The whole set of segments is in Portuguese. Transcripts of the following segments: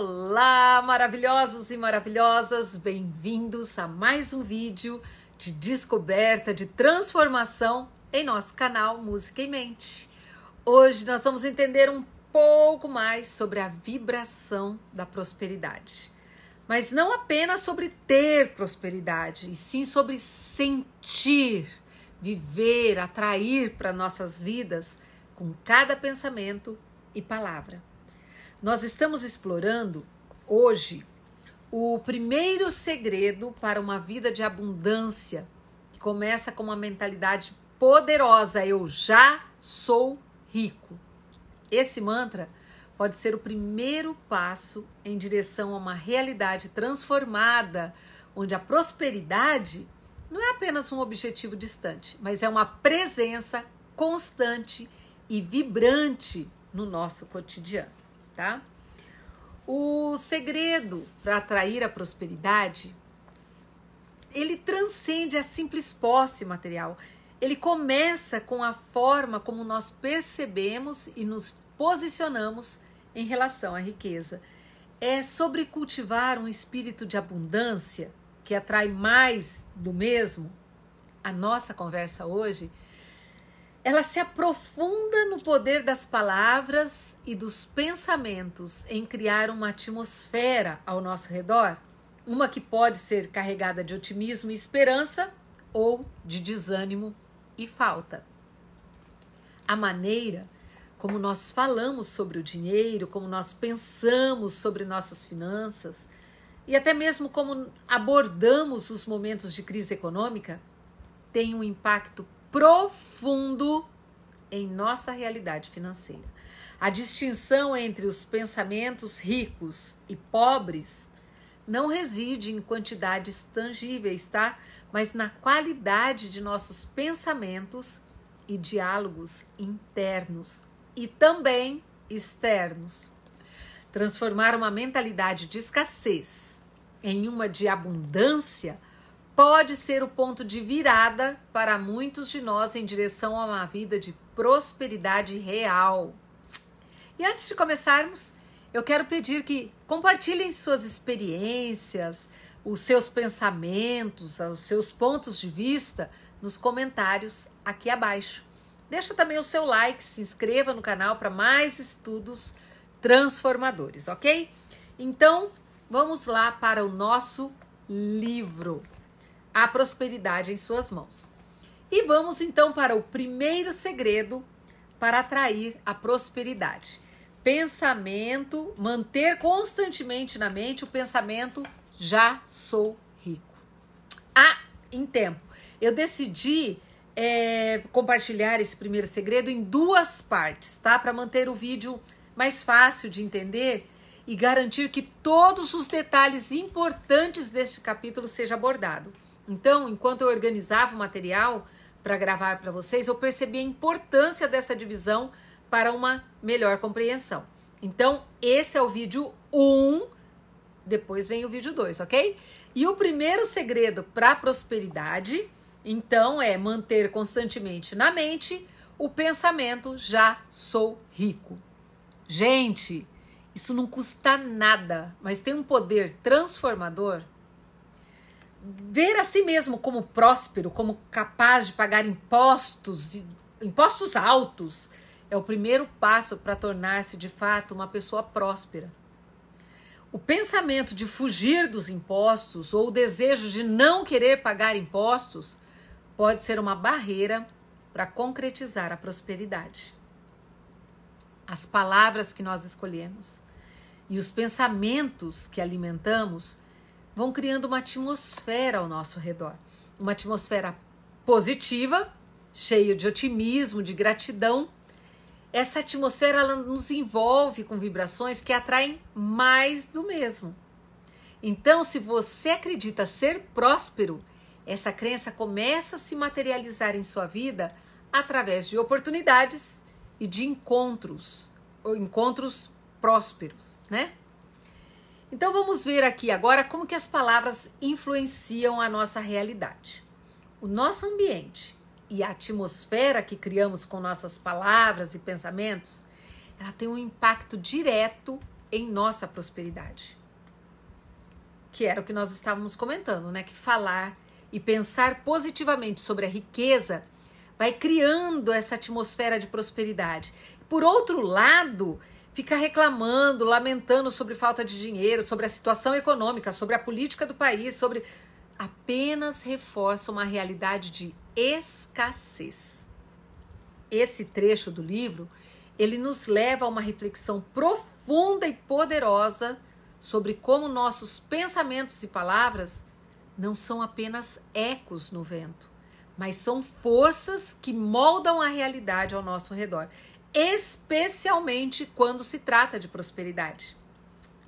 Olá, maravilhosos e maravilhosas, bem-vindos a mais um vídeo de descoberta, de transformação em nosso canal Música em Mente. Hoje nós vamos entender um pouco mais sobre a vibração da prosperidade. Mas não apenas sobre ter prosperidade, e sim sobre sentir, viver, atrair para nossas vidas com cada pensamento e palavra. Nós estamos explorando hoje o primeiro segredo para uma vida de abundância, que começa com uma mentalidade poderosa: eu já sou rico. Esse mantra pode ser o primeiro passo em direção a uma realidade transformada, onde a prosperidade não é apenas um objetivo distante, mas é uma presença constante e vibrante no nosso cotidiano tá? O segredo para atrair a prosperidade, ele transcende a simples posse material. Ele começa com a forma como nós percebemos e nos posicionamos em relação à riqueza. É sobre cultivar um espírito de abundância que atrai mais do mesmo. A nossa conversa hoje ela se aprofunda no poder das palavras e dos pensamentos em criar uma atmosfera ao nosso redor, uma que pode ser carregada de otimismo e esperança ou de desânimo e falta. A maneira como nós falamos sobre o dinheiro, como nós pensamos sobre nossas finanças e até mesmo como abordamos os momentos de crise econômica tem um impacto profundo em nossa realidade financeira. A distinção entre os pensamentos ricos e pobres não reside em quantidades tangíveis, tá? Mas na qualidade de nossos pensamentos e diálogos internos e também externos. Transformar uma mentalidade de escassez em uma de abundância pode ser o ponto de virada para muitos de nós em direção a uma vida de prosperidade real. E antes de começarmos, eu quero pedir que compartilhem suas experiências, os seus pensamentos, os seus pontos de vista nos comentários aqui abaixo. Deixa também o seu like, se inscreva no canal para mais estudos transformadores, ok? Então, vamos lá para o nosso livro a prosperidade em suas mãos. E vamos então para o primeiro segredo para atrair a prosperidade. Pensamento, manter constantemente na mente o pensamento já sou rico. Ah, em tempo. Eu decidi é, compartilhar esse primeiro segredo em duas partes, tá? Para manter o vídeo mais fácil de entender e garantir que todos os detalhes importantes deste capítulo seja abordado. Então, enquanto eu organizava o material para gravar para vocês, eu percebi a importância dessa divisão para uma melhor compreensão. Então, esse é o vídeo 1, um, depois vem o vídeo 2, ok? E o primeiro segredo para a prosperidade, então, é manter constantemente na mente o pensamento já sou rico. Gente, isso não custa nada, mas tem um poder transformador ver a si mesmo como próspero, como capaz de pagar impostos, impostos altos, é o primeiro passo para tornar-se de fato uma pessoa próspera. O pensamento de fugir dos impostos ou o desejo de não querer pagar impostos pode ser uma barreira para concretizar a prosperidade. As palavras que nós escolhemos e os pensamentos que alimentamos vão criando uma atmosfera ao nosso redor. Uma atmosfera positiva, cheia de otimismo, de gratidão. Essa atmosfera ela nos envolve com vibrações que atraem mais do mesmo. Então, se você acredita ser próspero, essa crença começa a se materializar em sua vida através de oportunidades e de encontros, ou encontros prósperos, né? Então vamos ver aqui agora como que as palavras influenciam a nossa realidade. O nosso ambiente e a atmosfera que criamos com nossas palavras e pensamentos, ela tem um impacto direto em nossa prosperidade. Que era o que nós estávamos comentando, né? Que falar e pensar positivamente sobre a riqueza vai criando essa atmosfera de prosperidade. Por outro lado, ficar reclamando, lamentando sobre falta de dinheiro, sobre a situação econômica, sobre a política do país, sobre apenas reforça uma realidade de escassez. Esse trecho do livro, ele nos leva a uma reflexão profunda e poderosa sobre como nossos pensamentos e palavras não são apenas ecos no vento, mas são forças que moldam a realidade ao nosso redor, especialmente quando se trata de prosperidade.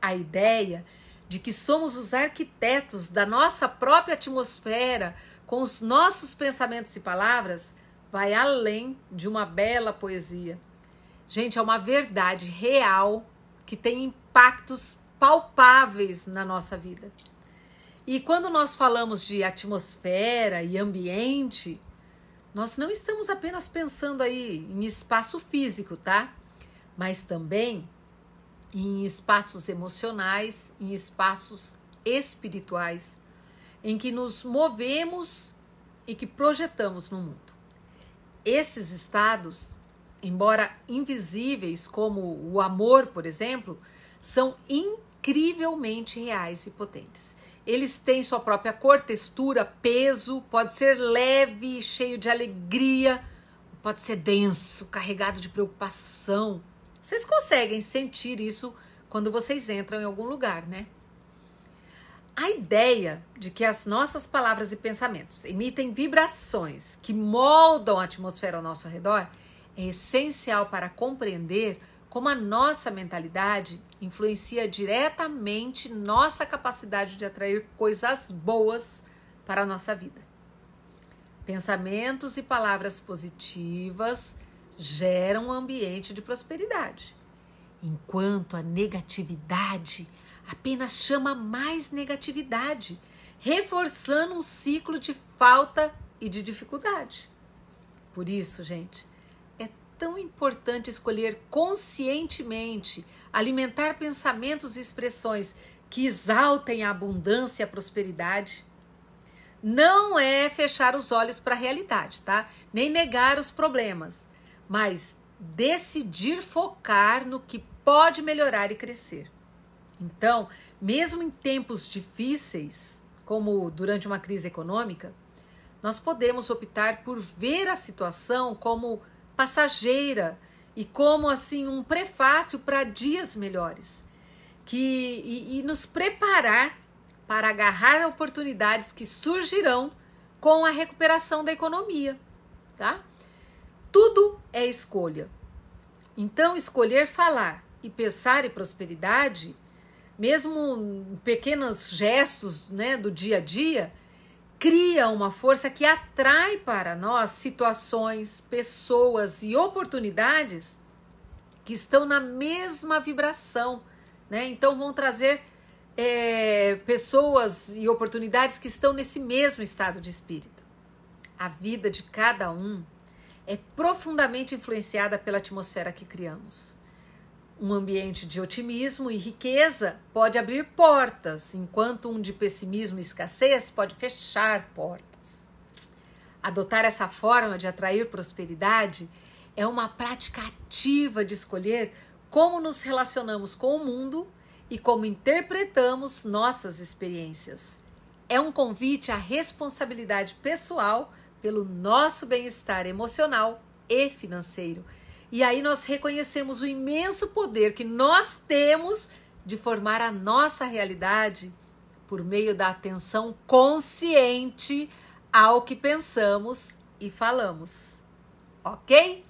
A ideia de que somos os arquitetos da nossa própria atmosfera com os nossos pensamentos e palavras vai além de uma bela poesia. Gente, é uma verdade real que tem impactos palpáveis na nossa vida. E quando nós falamos de atmosfera e ambiente, nós não estamos apenas pensando aí em espaço físico, tá? Mas também em espaços emocionais, em espaços espirituais, em que nos movemos e que projetamos no mundo. Esses estados, embora invisíveis, como o amor, por exemplo, são incrivelmente reais e potentes. Eles têm sua própria cor, textura, peso, pode ser leve, cheio de alegria, pode ser denso, carregado de preocupação, vocês conseguem sentir isso quando vocês entram em algum lugar, né? A ideia de que as nossas palavras e pensamentos emitem vibrações que moldam a atmosfera ao nosso redor é essencial para compreender como a nossa mentalidade influencia diretamente nossa capacidade de atrair coisas boas para a nossa vida. Pensamentos e palavras positivas geram um ambiente de prosperidade, enquanto a negatividade apenas chama mais negatividade, reforçando um ciclo de falta e de dificuldade. Por isso, gente, tão importante escolher conscientemente alimentar pensamentos e expressões que exaltem a abundância e a prosperidade. Não é fechar os olhos para a realidade, tá? Nem negar os problemas, mas decidir focar no que pode melhorar e crescer. Então, mesmo em tempos difíceis, como durante uma crise econômica, nós podemos optar por ver a situação como passageira e como assim um prefácio para dias melhores, que e, e nos preparar para agarrar oportunidades que surgirão com a recuperação da economia, tá? Tudo é escolha. Então, escolher falar e pensar em prosperidade, mesmo em pequenos gestos né, do dia a dia, cria uma força que atrai para nós situações, pessoas e oportunidades que estão na mesma vibração. Né? Então, vão trazer é, pessoas e oportunidades que estão nesse mesmo estado de espírito. A vida de cada um é profundamente influenciada pela atmosfera que criamos. Um ambiente de otimismo e riqueza pode abrir portas, enquanto um de pessimismo e escassez pode fechar portas. Adotar essa forma de atrair prosperidade é uma prática ativa de escolher como nos relacionamos com o mundo e como interpretamos nossas experiências. É um convite à responsabilidade pessoal pelo nosso bem-estar emocional e financeiro. E aí nós reconhecemos o imenso poder que nós temos de formar a nossa realidade por meio da atenção consciente ao que pensamos e falamos. Ok?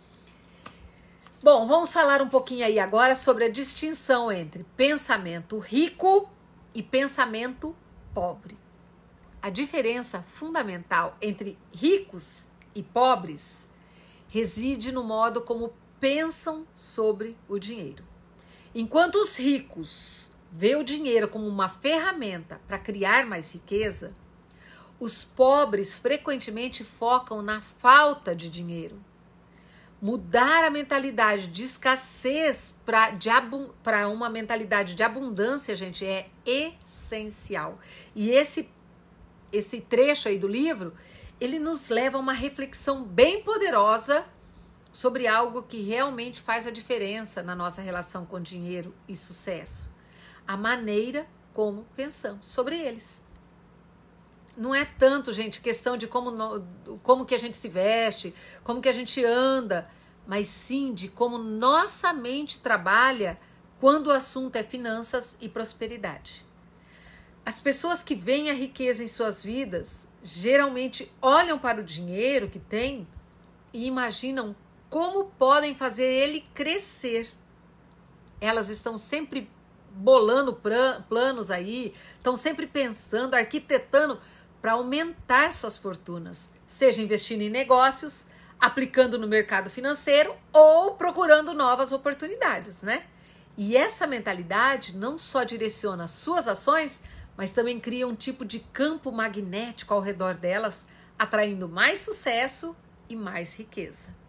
Bom, vamos falar um pouquinho aí agora sobre a distinção entre pensamento rico e pensamento pobre. A diferença fundamental entre ricos e pobres reside no modo como pensam sobre o dinheiro. Enquanto os ricos vê o dinheiro como uma ferramenta para criar mais riqueza, os pobres frequentemente focam na falta de dinheiro. Mudar a mentalidade de escassez para uma mentalidade de abundância, gente, é essencial. E esse, esse trecho aí do livro, ele nos leva a uma reflexão bem poderosa sobre algo que realmente faz a diferença na nossa relação com dinheiro e sucesso. A maneira como pensamos sobre eles. Não é tanto, gente, questão de como, como que a gente se veste, como que a gente anda, mas sim de como nossa mente trabalha quando o assunto é finanças e prosperidade. As pessoas que veem a riqueza em suas vidas geralmente olham para o dinheiro que têm e imaginam como podem fazer ele crescer. Elas estão sempre bolando planos aí, estão sempre pensando, arquitetando para aumentar suas fortunas, seja investindo em negócios, aplicando no mercado financeiro ou procurando novas oportunidades, né? E essa mentalidade não só direciona suas ações, mas também cria um tipo de campo magnético ao redor delas, atraindo mais sucesso e mais riqueza.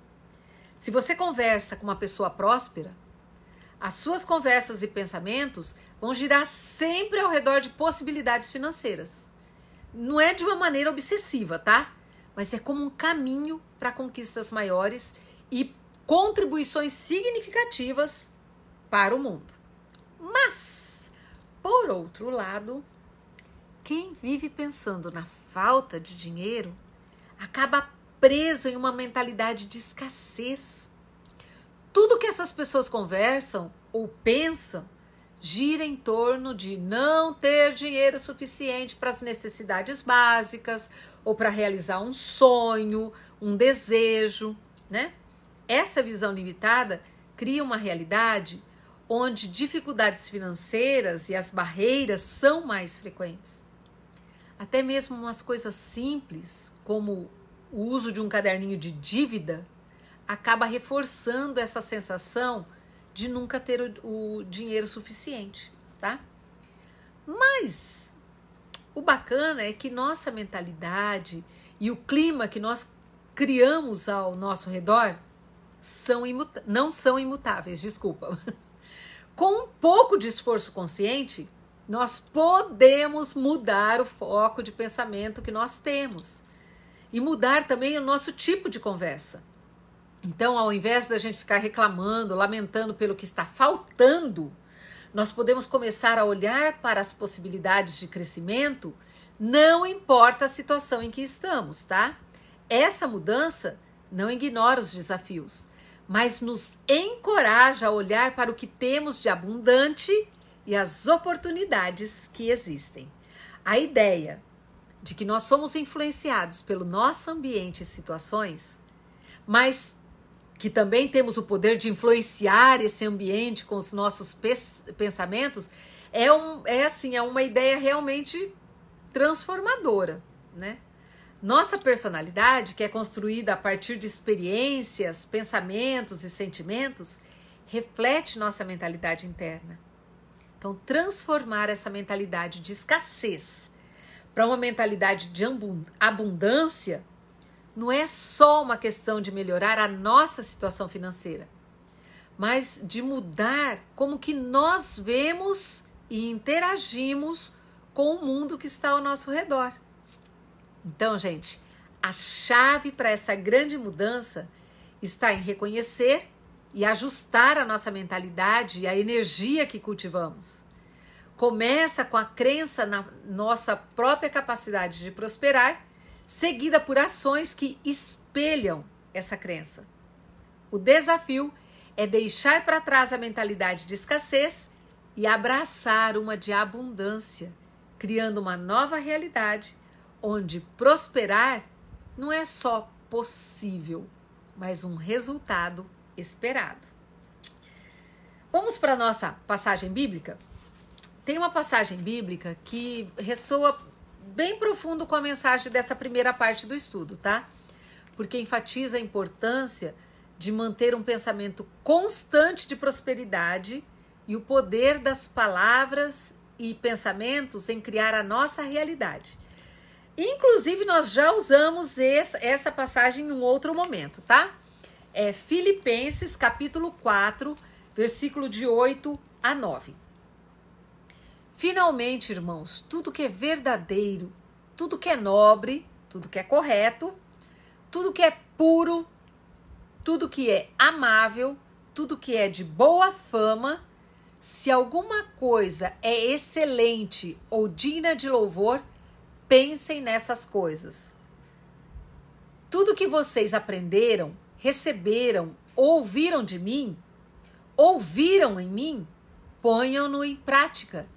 Se você conversa com uma pessoa próspera, as suas conversas e pensamentos vão girar sempre ao redor de possibilidades financeiras. Não é de uma maneira obsessiva, tá? Mas é como um caminho para conquistas maiores e contribuições significativas para o mundo. Mas, por outro lado, quem vive pensando na falta de dinheiro acaba preso em uma mentalidade de escassez. Tudo que essas pessoas conversam ou pensam gira em torno de não ter dinheiro suficiente para as necessidades básicas ou para realizar um sonho, um desejo, né? Essa visão limitada cria uma realidade onde dificuldades financeiras e as barreiras são mais frequentes. Até mesmo umas coisas simples, como o uso de um caderninho de dívida, acaba reforçando essa sensação de nunca ter o, o dinheiro suficiente, tá? Mas o bacana é que nossa mentalidade e o clima que nós criamos ao nosso redor são não são imutáveis, desculpa. Com um pouco de esforço consciente, nós podemos mudar o foco de pensamento que nós temos e mudar também o nosso tipo de conversa. Então, ao invés da gente ficar reclamando, lamentando pelo que está faltando, nós podemos começar a olhar para as possibilidades de crescimento, não importa a situação em que estamos, tá? Essa mudança não ignora os desafios, mas nos encoraja a olhar para o que temos de abundante e as oportunidades que existem. A ideia de que nós somos influenciados pelo nosso ambiente e situações, mas que também temos o poder de influenciar esse ambiente com os nossos pensamentos, é, um, é assim, é uma ideia realmente transformadora, né? Nossa personalidade, que é construída a partir de experiências, pensamentos e sentimentos, reflete nossa mentalidade interna. Então, transformar essa mentalidade de escassez para uma mentalidade de abundância não é só uma questão de melhorar a nossa situação financeira, mas de mudar como que nós vemos e interagimos com o mundo que está ao nosso redor. Então, gente, a chave para essa grande mudança está em reconhecer e ajustar a nossa mentalidade e a energia que cultivamos. Começa com a crença na nossa própria capacidade de prosperar seguida por ações que espelham essa crença. O desafio é deixar para trás a mentalidade de escassez e abraçar uma de abundância, criando uma nova realidade onde prosperar não é só possível, mas um resultado esperado. Vamos para a nossa passagem bíblica? Tem uma passagem bíblica que ressoa bem profundo com a mensagem dessa primeira parte do estudo, tá? Porque enfatiza a importância de manter um pensamento constante de prosperidade e o poder das palavras e pensamentos em criar a nossa realidade. Inclusive, nós já usamos essa passagem em um outro momento, tá? é Filipenses capítulo 4, versículo de 8 a 9. Finalmente, irmãos, tudo que é verdadeiro, tudo que é nobre, tudo que é correto, tudo que é puro, tudo que é amável, tudo que é de boa fama, se alguma coisa é excelente ou digna de louvor, pensem nessas coisas. Tudo que vocês aprenderam, receberam, ouviram de mim, ouviram em mim, ponham-no em prática,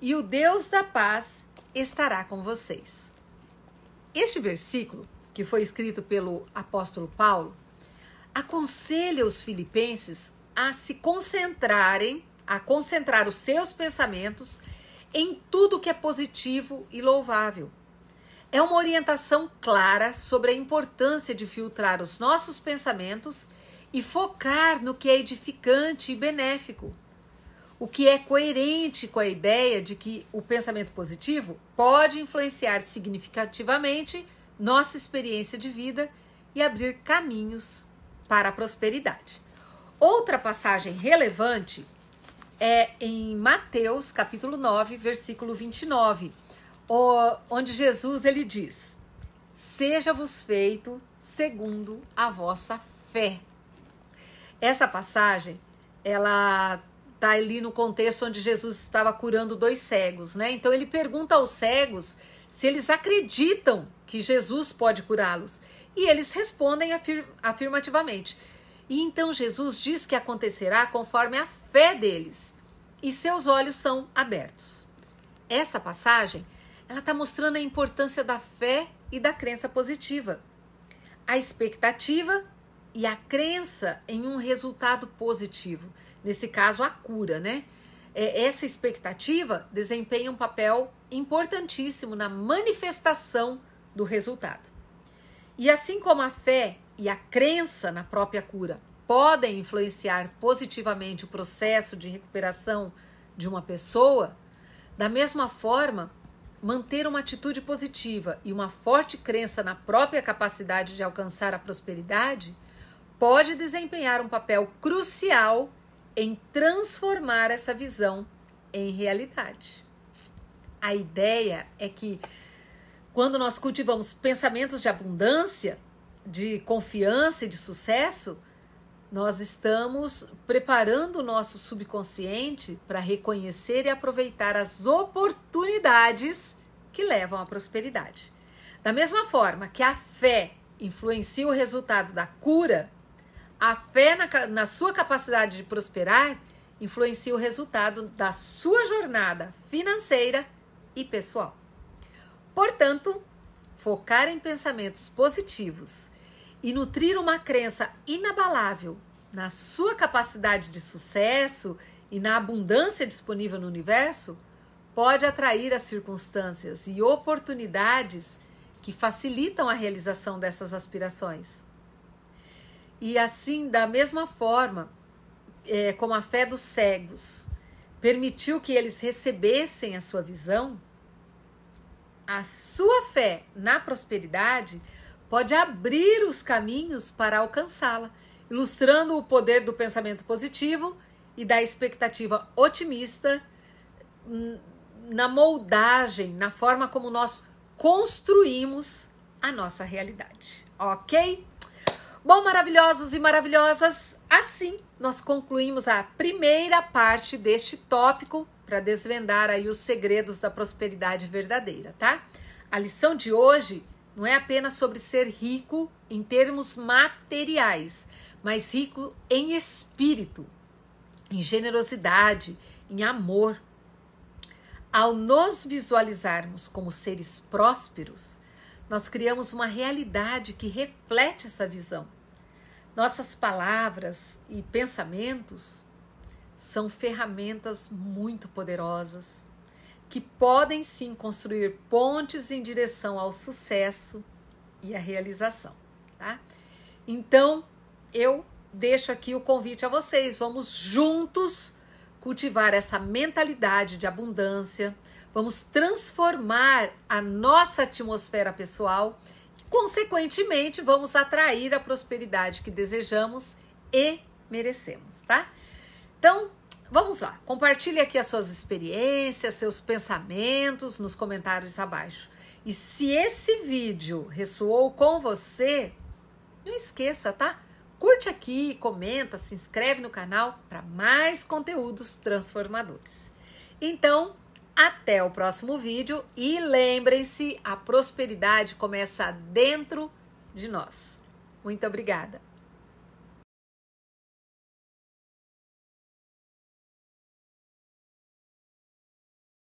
e o Deus da paz estará com vocês. Este versículo, que foi escrito pelo apóstolo Paulo, aconselha os filipenses a se concentrarem, a concentrar os seus pensamentos em tudo que é positivo e louvável. É uma orientação clara sobre a importância de filtrar os nossos pensamentos e focar no que é edificante e benéfico. O que é coerente com a ideia de que o pensamento positivo pode influenciar significativamente nossa experiência de vida e abrir caminhos para a prosperidade. Outra passagem relevante é em Mateus, capítulo 9, versículo 29, onde Jesus ele diz: "Seja-vos feito segundo a vossa fé". Essa passagem, ela tá ali no contexto onde Jesus estava curando dois cegos, né? Então ele pergunta aos cegos se eles acreditam que Jesus pode curá-los. E eles respondem afir afirmativamente. E então Jesus diz que acontecerá conforme a fé deles, e seus olhos são abertos. Essa passagem, ela está mostrando a importância da fé e da crença positiva. A expectativa e a crença em um resultado positivo. Nesse caso, a cura, né? É, essa expectativa desempenha um papel importantíssimo na manifestação do resultado. E assim como a fé e a crença na própria cura podem influenciar positivamente o processo de recuperação de uma pessoa, da mesma forma, manter uma atitude positiva e uma forte crença na própria capacidade de alcançar a prosperidade pode desempenhar um papel crucial em transformar essa visão em realidade. A ideia é que quando nós cultivamos pensamentos de abundância, de confiança e de sucesso, nós estamos preparando o nosso subconsciente para reconhecer e aproveitar as oportunidades que levam à prosperidade. Da mesma forma que a fé influencia o resultado da cura, a fé na, na sua capacidade de prosperar influencia o resultado da sua jornada financeira e pessoal. Portanto, focar em pensamentos positivos e nutrir uma crença inabalável na sua capacidade de sucesso e na abundância disponível no universo pode atrair as circunstâncias e oportunidades que facilitam a realização dessas aspirações. E assim, da mesma forma, é, como a fé dos cegos permitiu que eles recebessem a sua visão, a sua fé na prosperidade pode abrir os caminhos para alcançá-la, ilustrando o poder do pensamento positivo e da expectativa otimista na moldagem, na forma como nós construímos a nossa realidade. Ok? Bom, maravilhosos e maravilhosas, assim nós concluímos a primeira parte deste tópico para desvendar aí os segredos da prosperidade verdadeira, tá? A lição de hoje não é apenas sobre ser rico em termos materiais, mas rico em espírito, em generosidade, em amor. Ao nos visualizarmos como seres prósperos, nós criamos uma realidade que reflete essa visão. Nossas palavras e pensamentos são ferramentas muito poderosas que podem sim construir pontes em direção ao sucesso e à realização, tá? Então, eu deixo aqui o convite a vocês, vamos juntos cultivar essa mentalidade de abundância, Vamos transformar a nossa atmosfera pessoal consequentemente, vamos atrair a prosperidade que desejamos e merecemos, tá? Então, vamos lá. Compartilhe aqui as suas experiências, seus pensamentos nos comentários abaixo. E se esse vídeo ressoou com você, não esqueça, tá? Curte aqui, comenta, se inscreve no canal para mais conteúdos transformadores. Então, até o próximo vídeo e lembrem-se, a prosperidade começa dentro de nós. Muito obrigada.